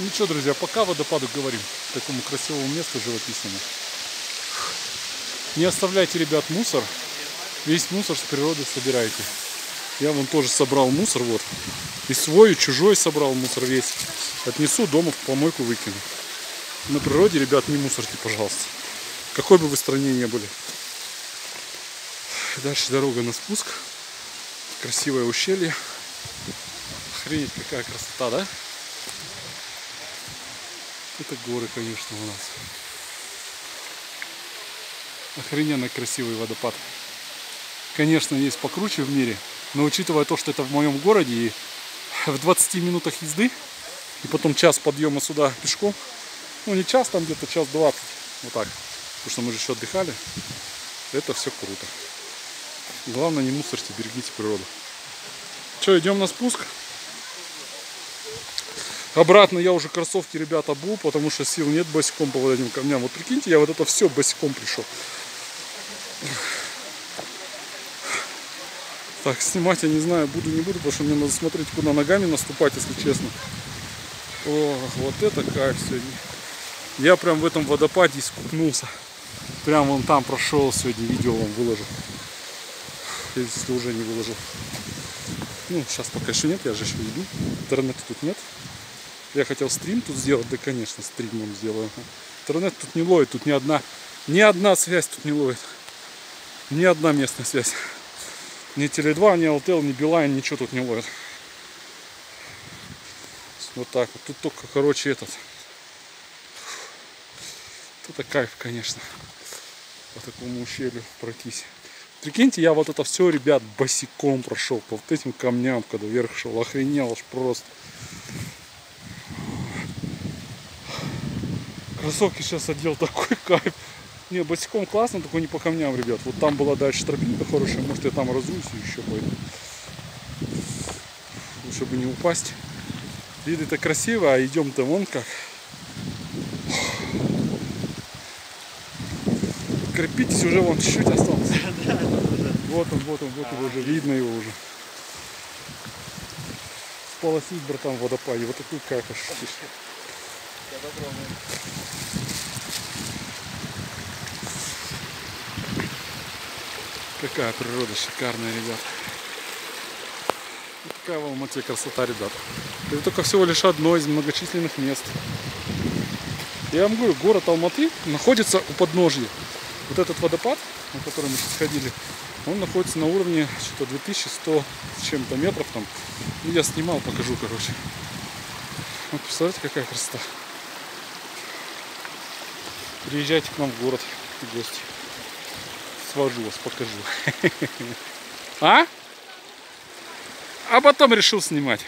Ну что, друзья, пока водопаду говорим, такому красивому месту живописному. Не оставляйте, ребят, мусор. Весь мусор с природы собирайте. Я вон тоже собрал мусор, вот. И свой, и чужой собрал мусор весь. Отнесу дома в помойку выкину. На природе, ребят, не мусорьте, пожалуйста. Какой бы вы стране не были. Дальше дорога на спуск. Красивое ущелье. Охренеть, какая красота, да? Это горы, конечно, у нас. Охрененно красивый водопад. Конечно, есть покруче в мире, но учитывая то, что это в моем городе и в 20 минутах езды, и потом час подъема сюда пешком, ну не час, там где-то час 20, вот так, потому что мы же еще отдыхали, это все круто. Главное не мусорьте, берегите природу. Что, идем на спуск? Обратно я уже кроссовки, ребята, обул, потому что сил нет босиком по вот этим камням. Вот прикиньте, я вот это все босиком пришел. Так, снимать я не знаю, буду, не буду, потому что мне надо смотреть, куда ногами наступать, если честно. О, вот это кайф сегодня. Я прям в этом водопаде искупнулся. Прям вон там прошел сегодня, видео вам выложу. Если уже не выложил. Ну, сейчас пока еще нет, я же еще иду. Интернета тут нет. Я хотел стрим тут сделать, да, конечно, стримом сделаю. Интернет тут не ловит, тут ни одна, ни одна связь тут не ловит. Ни одна местная связь. Ни Теле2, ни Алтел, ни Билайн, ничего тут не ловит. Вот так вот. Тут только, короче, этот. Это кайф, конечно. По такому ущелью пройтись. Прикиньте, я вот это все, ребят, босиком прошел по вот этим камням, когда вверх шел. Охренел аж просто. Кроссовки сейчас одел, такой кайф. Не, босиком классно, только не по камням, ребят. Вот там была дальше тропинка хорошая, может я там разуюсь и еще пойду. Чтобы не упасть. Виды-то красиво, а идем-то вон как. Крепитесь, уже вон чуть-чуть осталось. Вот он, вот он, вот его уже, видно его уже. Сполосить, братан, водопаде. Вот такой Какая природа шикарная, ребят. Вот такая в Алмате красота, ребят. Это только всего лишь одно из многочисленных мест. Я вам говорю, город Алматы находится у подножья. Вот этот водопад, на который мы сейчас ходили, он находится на уровне что-то 2100 с чем-то метров там. Ну, я снимал, покажу, короче. Вот представляете, какая красота. Приезжайте к нам в город гости. Свожу вас, покажу. А? А потом решил снимать.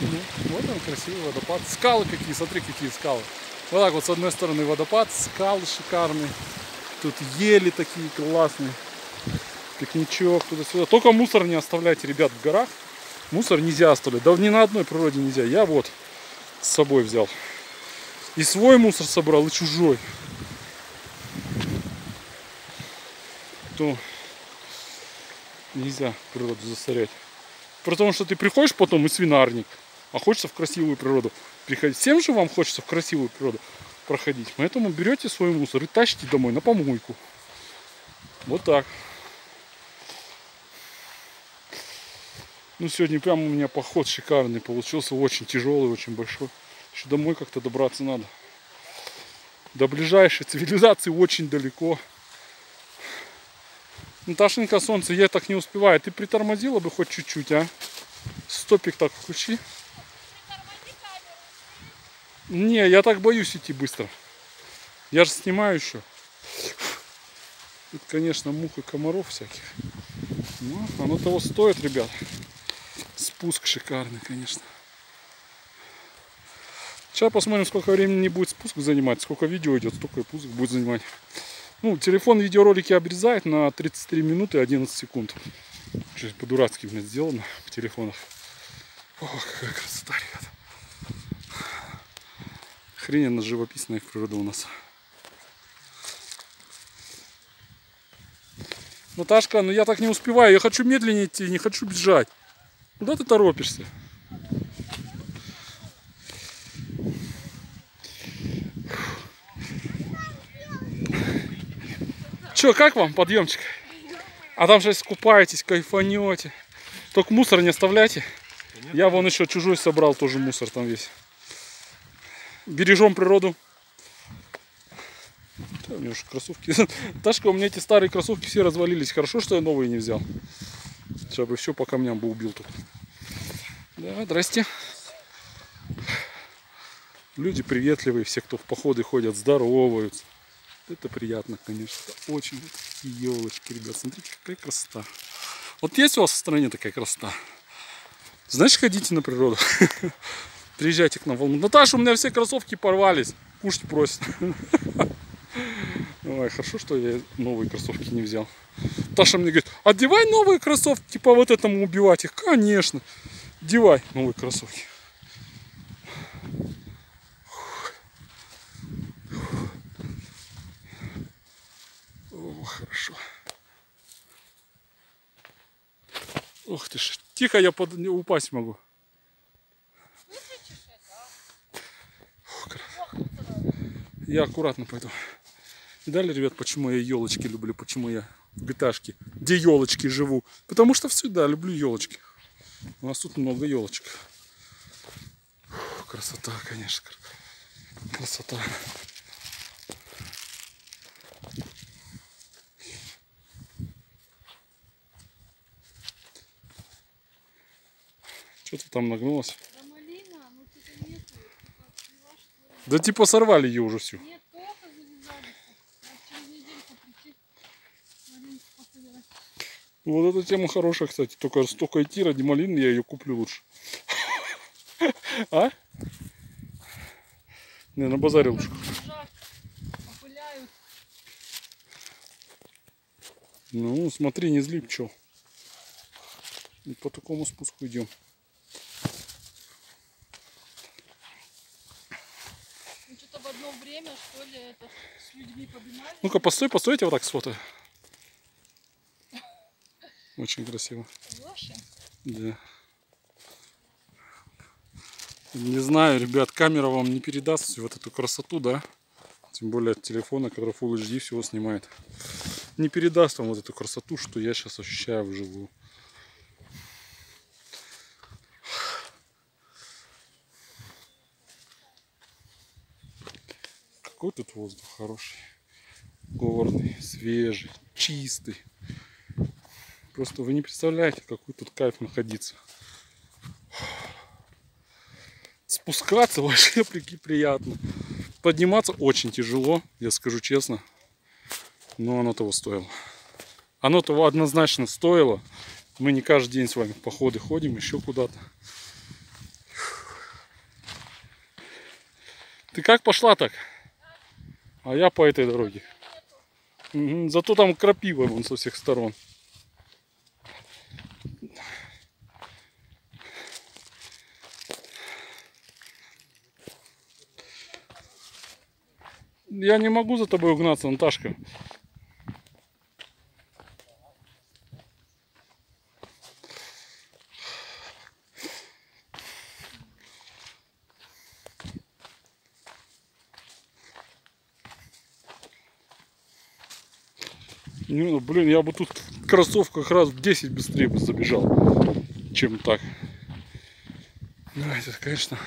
Ну, вот он красивый водопад. Скалы какие, смотри, какие скалы. Вот так вот с одной стороны водопад, скалы шикарные. Тут ели такие классные. Пикничок туда-сюда. Только мусор не оставляйте, ребят, в горах. Мусор нельзя оставлять. Да ни на одной природе нельзя. Я вот с собой взял. И свой мусор собрал, и чужой. То нельзя природу засорять. Потому что ты приходишь потом и свинарник, а хочется в красивую природу приходить. Всем же вам хочется в красивую природу проходить. Поэтому берете свой мусор и тащите домой на помойку. Вот так. Ну, сегодня прям у меня поход шикарный получился. Очень тяжелый, очень большой. Еще домой как-то добраться надо. До ближайшей цивилизации очень далеко. Наташенька, солнце, я так не успеваю. Ты притормозила бы хоть чуть-чуть, а? Стопик так включи. Не, я так боюсь идти быстро. Я же снимаю еще. Тут, конечно, мух и комаров всяких. Но оно того стоит, ребят. Спуск шикарный, конечно. Сейчас посмотрим, сколько времени будет спуск занимать. Сколько видео идет, столько и пуск будет занимать. Ну, телефон видеоролики обрезает на 33 минуты 11 секунд. Чуть по-дурацки, блин, сделано в телефонах. О, какая красота, ребята. Охрененно живописная природа у нас. Наташка, ну я так не успеваю. Я хочу медленнее идти, не хочу бежать. Куда ты торопишься? Че, как вам подъемчик? А там же искупаетесь, кайфанете. Только мусор не оставляйте. Я вон еще чужой собрал, тоже мусор там весь. Бережем природу. Да, у меня уже кроссовки. Ташка, у меня эти старые кроссовки все развалились. Хорошо, что я новые не взял. Сейчас бы все по камням бы убил тут. Да, здрасте. Люди приветливые, все, кто в походы ходят, здороваются. Это приятно, конечно. Это очень такие елочки, ребят. Смотрите, какая красота. Вот есть у вас в стране такая красота? Знаешь, ходите на природу. Приезжайте к нам в. Наташа, у меня все кроссовки порвались. Кушать просит. Ой, хорошо, что я новые кроссовки не взял. Таша мне говорит, одевай новые кроссовки, типа вот этому убивать их. Конечно. Девай новые кроссовки. Хорошо. Ух ты ж. Тихо, я под... не упасть могу. Крас- Я аккуратно пойду. И далее, ребят, почему я елочки люблю, почему я в гиташке, где елочки живу. Потому что всегда люблю елочки. У нас тут много елочек. Фу, Красота, конечно. кр- Красота. Что ты там нагнулась? Да малина, ну типа нету, типа? Да типа сорвали ее уже всю. Нет, только завязались. Вот эта тема хорошая, кстати. Только столько идти ради малины, я ее куплю лучше. А? Не, на базаре лучше. Ну, смотри, не зли пчел. И по такому спуску идем. Ну что-то в одно время, что ли, это с людьми поднимались. Ну-ка, постой, постойте вот так сфото. Очень красиво. Лошадь. Да. Не знаю, ребят, камера вам не передаст всю вот эту красоту, да? Тем более от телефона, который Full HD всего снимает. Не передаст вам вот эту красоту, что я сейчас ощущаю вживую. Какой тут воздух хороший. Горный, свежий, чистый. Просто вы не представляете, какой тут кайф находиться. Спускаться вообще прики приятно. Подниматься очень тяжело, я скажу честно. Но оно того стоило. Оно того однозначно стоило. Мы не каждый день с вами в походы ходим, еще куда-то. Ты как пошла так? А я по этой дороге. Мгм, Зато там крапива вон со всех сторон. Я не могу за тобой угнаться, Наташка. Ну, блин, я бы тут в кроссовках раз в 10 быстрее бы забежал, чем так. Ну, это, конечно,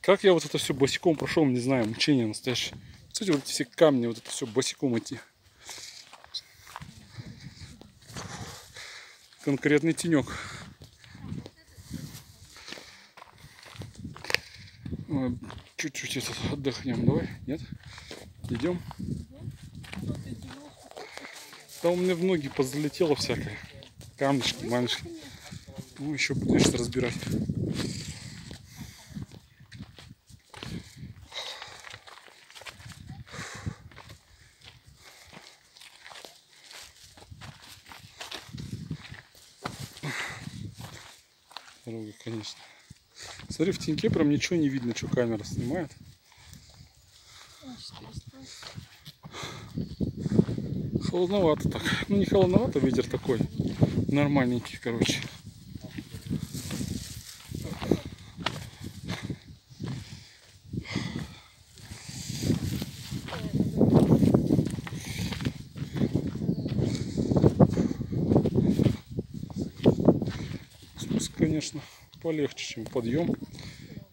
как я вот это все босиком прошел, не знаю, мучение настоящее. Кстати, вот эти все камни, вот это все босиком идти. Конкретный тенек. Ой, Чуть-чуть отдохнем, давай, нет? Идем. Да у меня в ноги позалетело всякое. Камешки, манишки. Ну, еще будешь разбирать. Дорога, конечно. Смотри, в теньке прям ничего не видно, что камера снимает. холодновато так. Ну не холодновато, ветер такой. Нормальненький, короче. Спуск, конечно, полегче, чем подъем.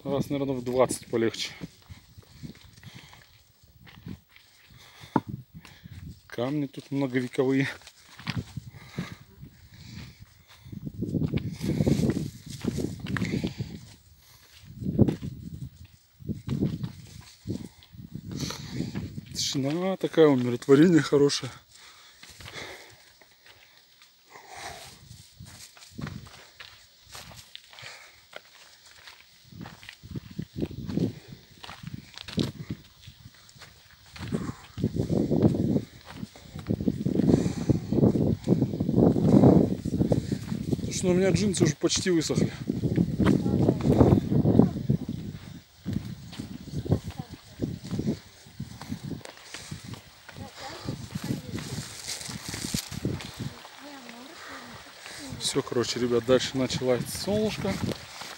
Раз, наверное, в 20 полегче. Камни тут многовековые. Тишина такая, умиротворение хорошее. У меня джинсы уже почти высохли. Все, короче, ребят, дальше началось солнышко.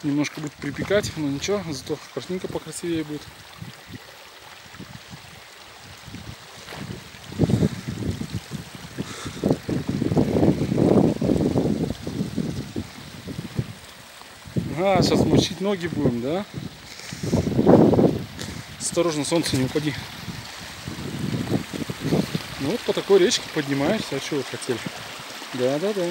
Немножко будет припекать, но ничего, зато картинка покрасивее будет. А, сейчас мочить ноги будем, да? Осторожно, солнце не упади. Ну вот по такой речке поднимаешься, а что вы хотели? Да-да-да.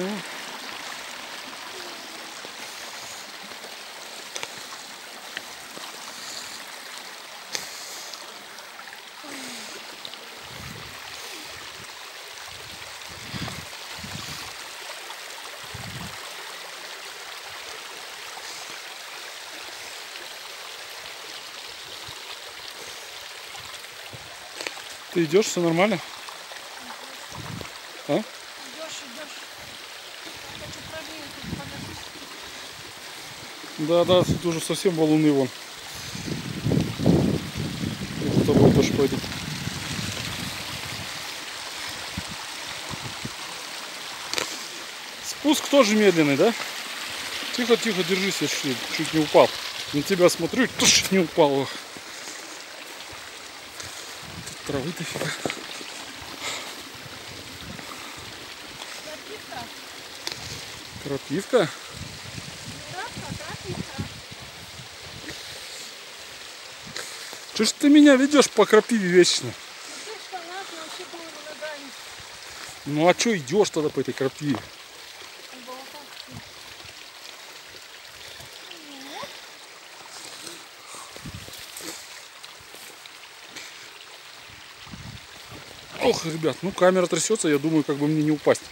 Ты идешь, все нормально? А? Идешь, идешь. Да, да, тут уже совсем валуны вон. Я за тобой тоже пойду. Спуск тоже медленный, да? Тихо, тихо, держись, я чуть, чуть не упал. На тебя смотрю, чуть не упал. Травы дофига. Крапивка. Крапивка. Травка, крапивка. Че ж ты меня ведешь по крапиве вечно? Ну а что идешь тогда по этой крапиве? Ох, ребят, ну камера трясется, я думаю, как бы мне не упасть.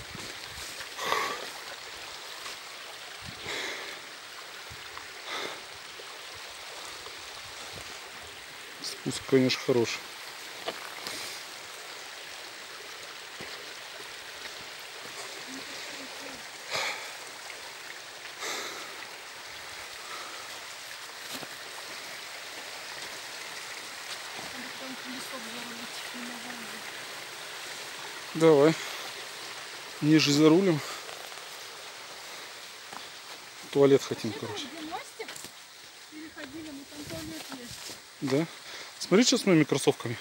Спуск, конечно, хороший. Надо какой-нибудь лесок зарубить. Не могу. Давай. Ниже за рулем. Туалет хотим, короче. там, где мостик? Переходили, мы там туалет есть. Да? Смотри, что с моими кроссовками.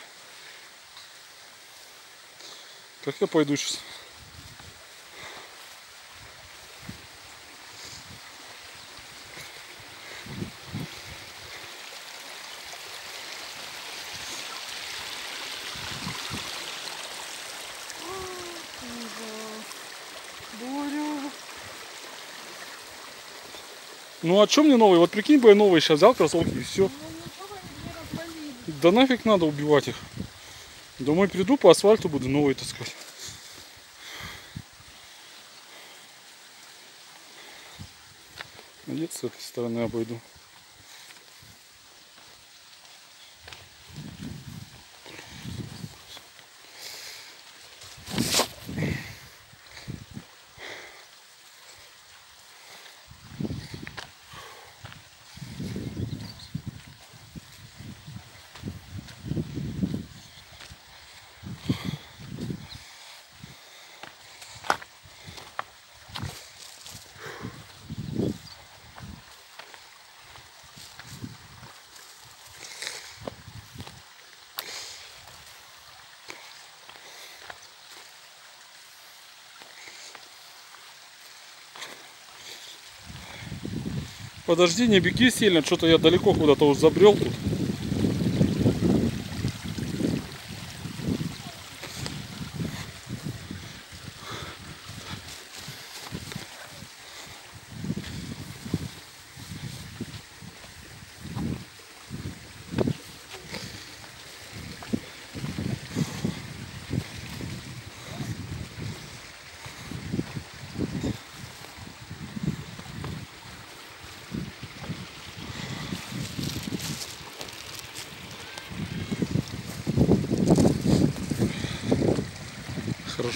Как я пойду сейчас? Ну а что мне новый? Вот прикинь бы я новый сейчас взял кроссовки и все. Да нафиг надо убивать их. Домой приду, по асфальту буду новые таскать. Нет, с этой стороны обойду. Подожди, не беги сильно, что-то я далеко куда-то уж забрел тут.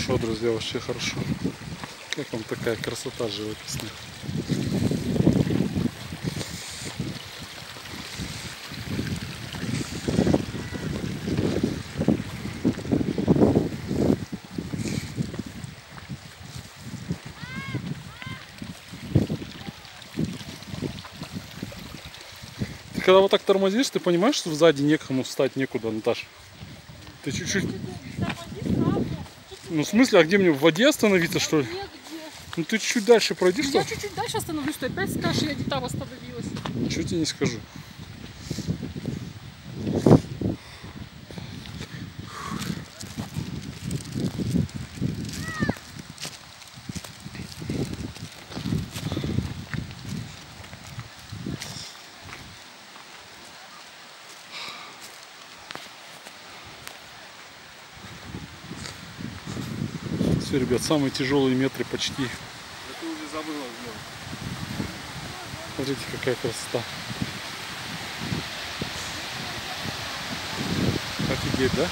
Хорошо, друзья, вообще хорошо. Как вам такая красота живописная? Когда вот так тормозишь, ты понимаешь, что сзади некому встать, некуда, Наташа? Ты чуть-чуть... Ну, в смысле, а где мне в воде остановиться, что ли? Ну, ты чуть дальше пройди, что Я чуть-чуть дальше остановлюсь, ты опять скажешь, я где там остановилась. Ничего тебе не скажу. Все, ребят, самые тяжелые метры почти. Это уже забыла. Смотрите, какая красота. Офигеть, да?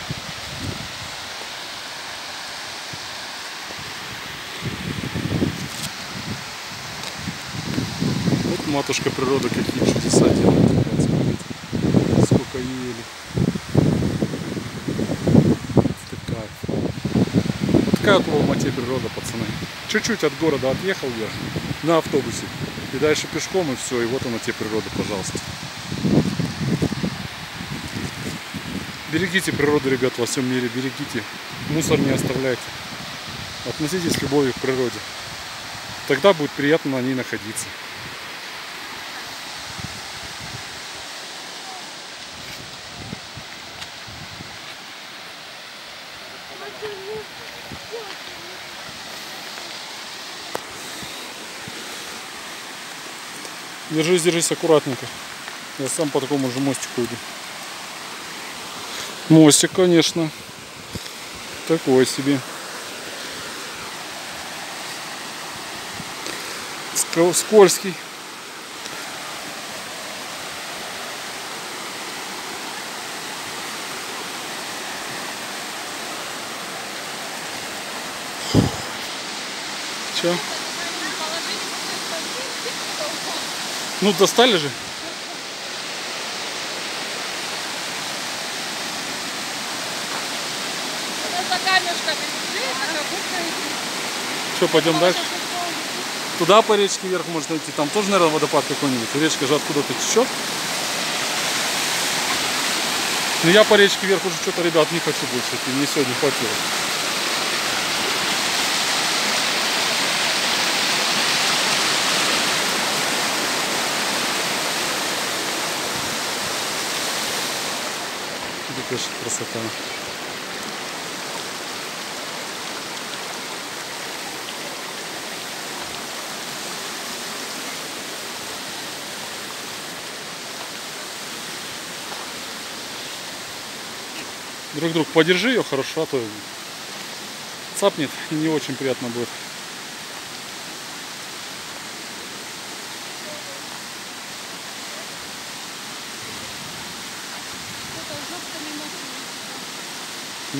Вот матушка природа какие чудеса делает. Сколько ели. Такая. Вот такая вот в Алмате природа, пацаны. Чуть-чуть от города отъехал я на автобусе. И дальше пешком, и все. И вот она тебе природа, пожалуйста. Берегите природу, ребят, во всем мире. Берегите. Мусор не оставляйте. Относитесь с любовью к природе. Тогда будет приятно на ней находиться. Держись, держись аккуратненько. Я сам по такому же мостику иду. Мостик, конечно. Такой себе. Ск- Скользкий. Че? Ну, достали же. И- Что, пойдем дальше? Туда по речке вверх можно идти. Там тоже, наверное, водопад какой-нибудь. Речка же откуда-то течет. Но я по речке вверх уже что-то, ребят, не хочу больше идти. Мне сегодня хватило. Конечно, красота. Друг друг подержи ее хорошо, а то цапнет не очень приятно будет.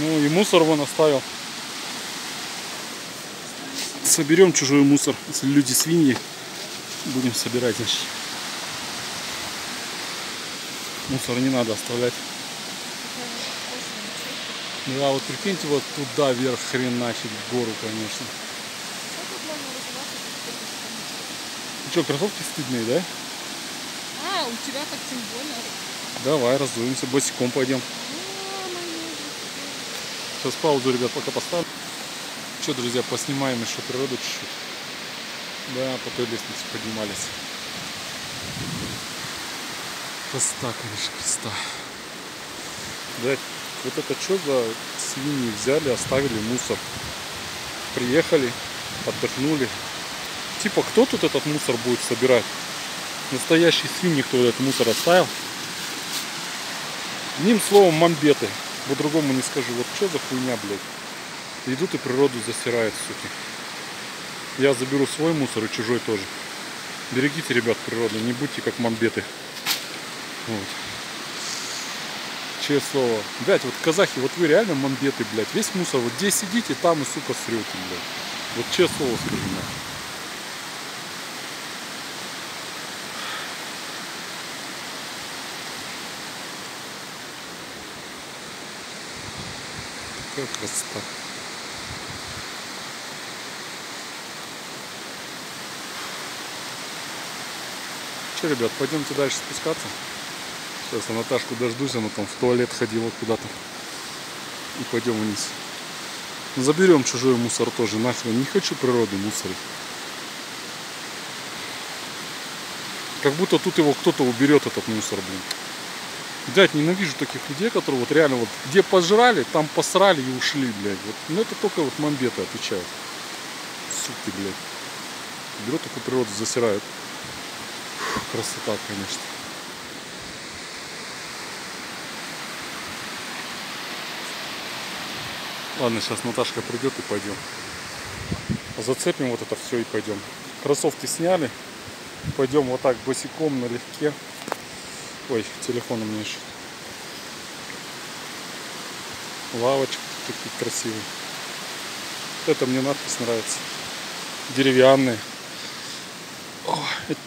Ну и мусор вон оставил. Соберем чужой мусор. Если люди свиньи, будем собирать, значит. Мусор не надо оставлять. Да, вот прикиньте, вот туда вверх хреначить в гору, конечно. Ну что, кроссовки стыдные, да? А, у тебя так тем более. Давай, разуемся, босиком пойдем. Ноги. Сейчас паузу, ребят, пока поставлю. Что, друзья, поснимаем еще природу чуть-чуть. Да, по той лестнице поднимались. Красота, конечно, красота. Блять, вот это что за свиньи взяли, оставили мусор. Приехали, отдохнули. Типа, кто тут этот мусор будет собирать? Настоящие свиньи, кто этот мусор оставил. Одним словом, мамбеты. По-другому не скажу. Вот что за хуйня, блядь. Идут и природу засирают, суки. Я заберу свой мусор и чужой тоже. Берегите, ребят, природу, не будьте как мамбеты. Вот. Честное слово. Блять, вот казахи, вот вы реально мамбеты, блядь. Весь мусор, вот здесь сидите, там и, сука, срете, блядь. Вот честное слово скажу, нахуй. Какая красота. Че, ребят, пойдемте дальше спускаться. Сейчас я Наташку дождусь, она там в туалет ходила куда-то. И пойдем вниз. Заберем чужой мусор тоже, нахрен. Не хочу природу мусорить. Как будто тут его кто-то уберет, этот мусор, блин. Блять, ненавижу таких людей, которые вот реально вот где пожрали, там посрали и ушли, блядь. Вот, ну это только вот мамбеты отвечают. Суки, блядь. Берут такую природу, засирают. Фу, красота, конечно. Ладно, сейчас Наташка придет и пойдем. Зацепим вот это все и пойдем. Кроссовки сняли. Пойдем вот так босиком налегке. Ой, телефон у меня еще. Лавочки такие красивые. Это мне надпись нравится. Деревянные. О, это,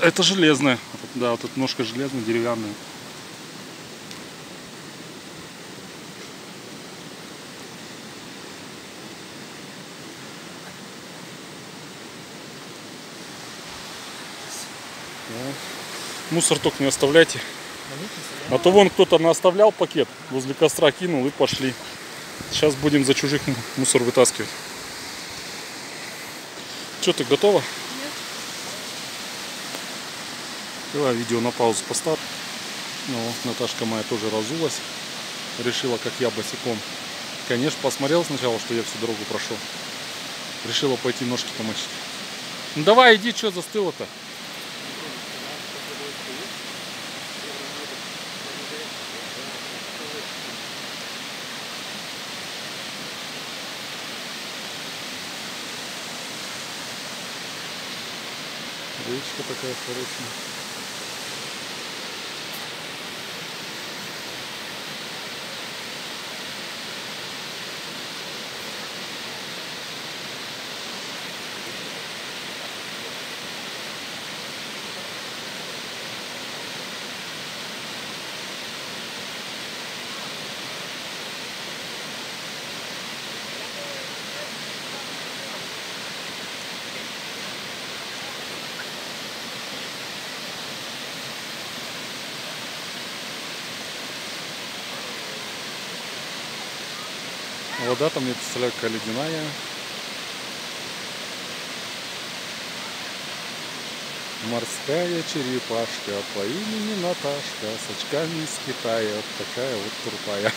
это железная. Да, вот эта ножка железная, деревянная. Мусор только не оставляйте. А то вон кто-то наоставлял пакет, возле костра кинул и пошли. Сейчас будем за чужих мусор вытаскивать. Что, ты готова? Нет. Давай видео на паузу поставь. Ну, Наташка моя тоже разулась. Решила, как я босиком. Конечно, посмотрел сначала, что я всю дорогу прошел. Решила пойти ножки помочить. Ну давай, иди, что застыла-то? Речка такая хорошая. Вода там, я представляю, какая ледяная. Морская черепашка по имени Наташка с очками из Китая. Вот такая вот крутая.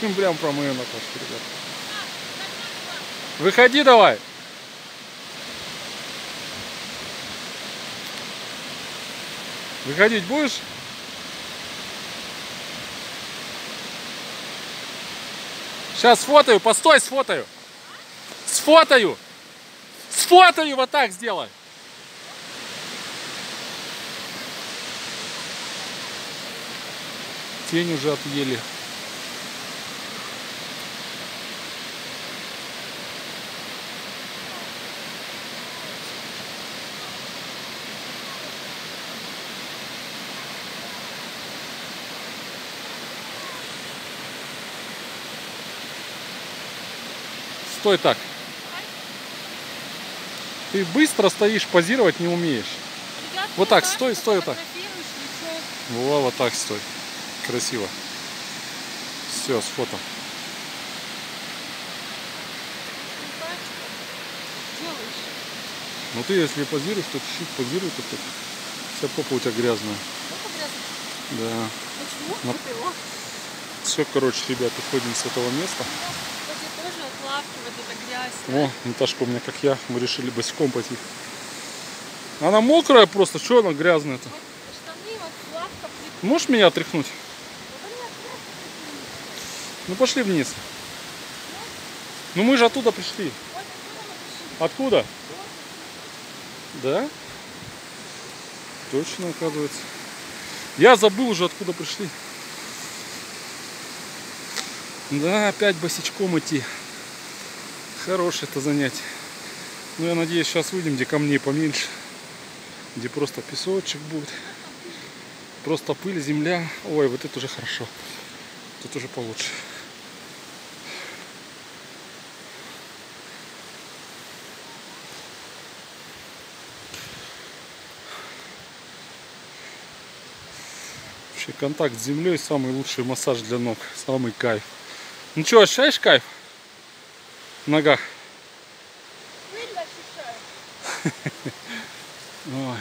Прям про мою Наташку, ребят. Выходи давай. Выходить будешь? Сейчас сфотаю, постой, сфотаю. Сфотаю. Сфотаю, вот так сделай. Тень уже отъели. Стой так. Ты быстро стоишь, позировать не умеешь. Ребят, Вот так, стой, стой вот так. Во, вот так стой. Красиво. Все, с фото. Ну, ты если позируешь, то чуть-чуть позируй, то так. Вся попа у тебя грязная. Да. Почему? Его. Все, короче, ребят, уходим с этого места. Кстати, тоже от лавки вот эта грязь. О, Наташка у меня как я, мы решили босиком пойти. Она мокрая просто, что она грязная-то? Можешь меня отряхнуть? Ну пошли вниз. Ну мы же оттуда пришли. Откуда? Да? Точно, оказывается. Я забыл уже, откуда пришли. Да, опять босичком идти. Хорошее это занятие. Ну, я надеюсь, сейчас выйдем, где камней поменьше. Где просто песочек будет. Просто пыль, земля. Ой, вот это уже хорошо. Тут уже получше. Вообще контакт с землей самый лучший массаж для ног. Самый кайф. Ну что, ощущаешь кайф? В ногах? Пыль ощущаю. Ой.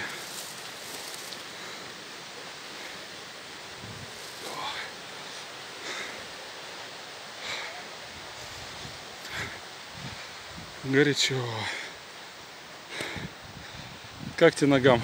Горячо. Как тебе ногам?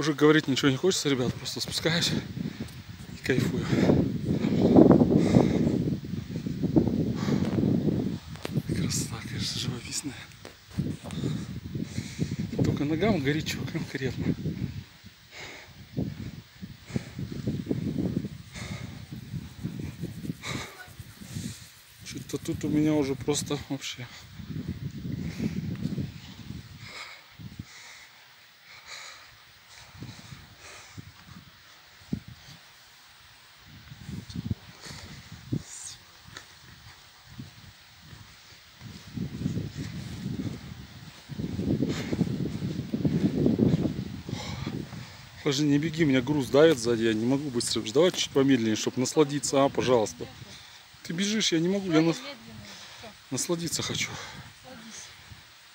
Уже говорить ничего не хочется, ребят, просто спускаюсь и кайфую. Красота, конечно, живописная. Только ногам горячо конкретно. Что-то тут у меня уже просто вообще Подожди, не беги, меня груз давит сзади, я не могу быстро. Давай чуть помедленнее, чтобы насладиться, а, пожалуйста. Ты бежишь, я не могу, я. Всё, насладиться хочу.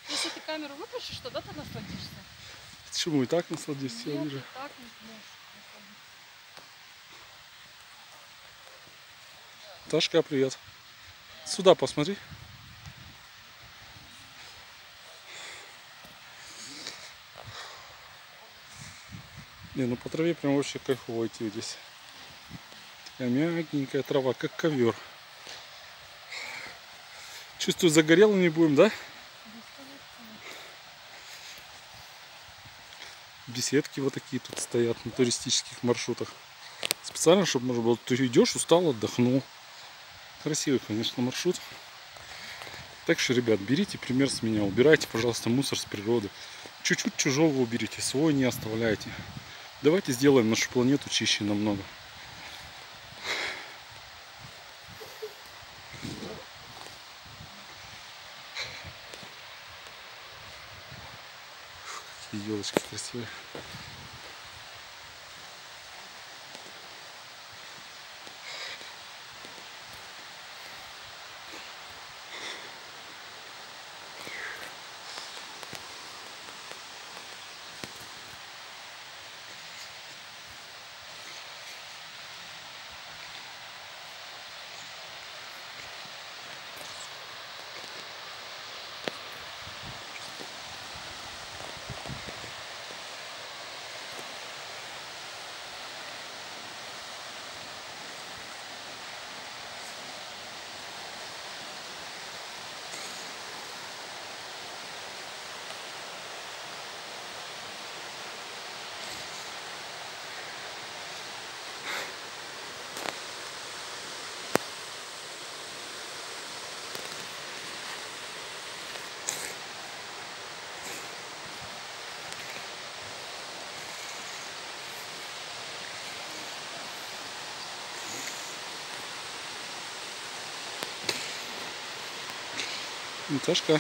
Если ты камеру выключишь, тогда ты насладишься. Почему и так насладишься, я вижу. так. Ташка, привет. Сюда посмотри. Не, ну по траве прям вообще кайфово идти здесь. Такая мягенькая трава, как ковер. Чувствую, загорелыми будем, да? Беседки вот такие тут стоят на туристических маршрутах. Специально, чтобы можно было, ты идешь, устал, отдохнул. Красивый, конечно, маршрут. Так что, ребят, берите пример с меня. Убирайте, пожалуйста, мусор с природы. Чуть-чуть чужого уберите, свой не оставляйте. Давайте сделаем нашу планету чище намного. Какие елочки красивые. Наташка.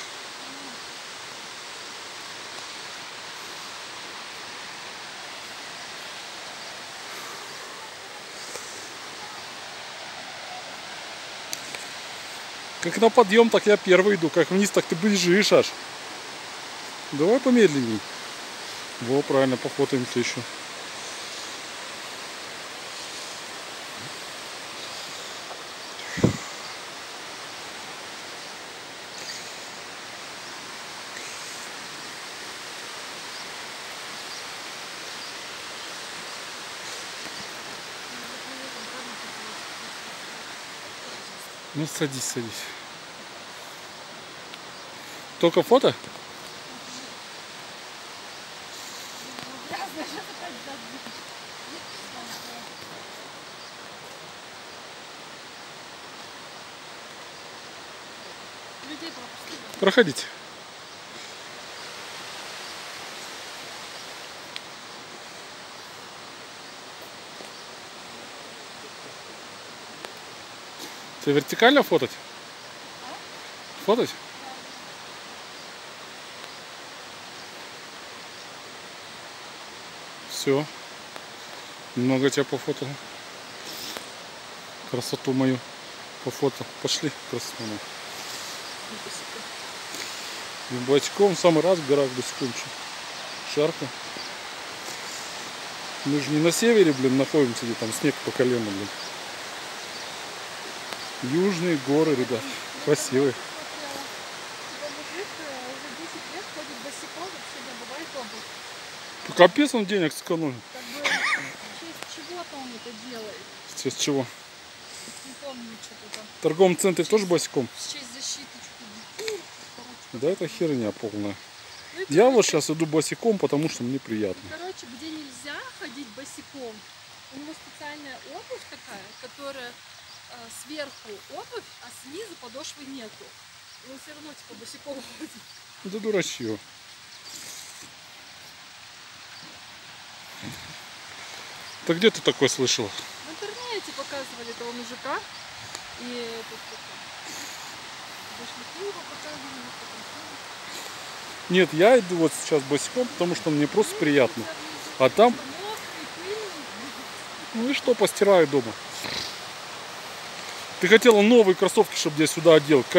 Как на подъем, так я первый иду. Как вниз, так ты бежишь аж. Давай помедленней. Во, правильно, пофотаемся еще. Ну, садись, садись. Только фото? Проходите. Ты вертикально фотать? Фотать? Все. Немного тебя пофотал. Красоту мою пофотал. Пошли, красоту мою. Ну, Босиком в самый раз в горах чё. Жарко. Мы же не на севере, блин, находимся, где там снег по колено, блин. Южные горы, ребят. Красивые. Мужик уже 10 лет ходит босиком, вообще не обувает обувь. Капец он денег сэкономил. Как бы в чего-то он это делает. В честь чего? Не помню, что-то там. Торговом центре тоже босиком? В честь защиты Да это херня полная. ну Я вот сейчас иду босиком, потому что мне приятно. Короче, где нельзя ходить босиком, у него специальная обувь такая, которая э, сверху обувь, а снизу подошвы нету. И он все равно типа босиком ходит. Да дурачье. Да где ты такое слышала? В интернете показывали этого мужика. И этот, это, башляки его показывали. Нет, я иду вот сейчас босиком, потому что мне просто приятно. всё. А там, ну и что, постираю дома. Ты хотела новые кроссовки, чтобы я сюда одел.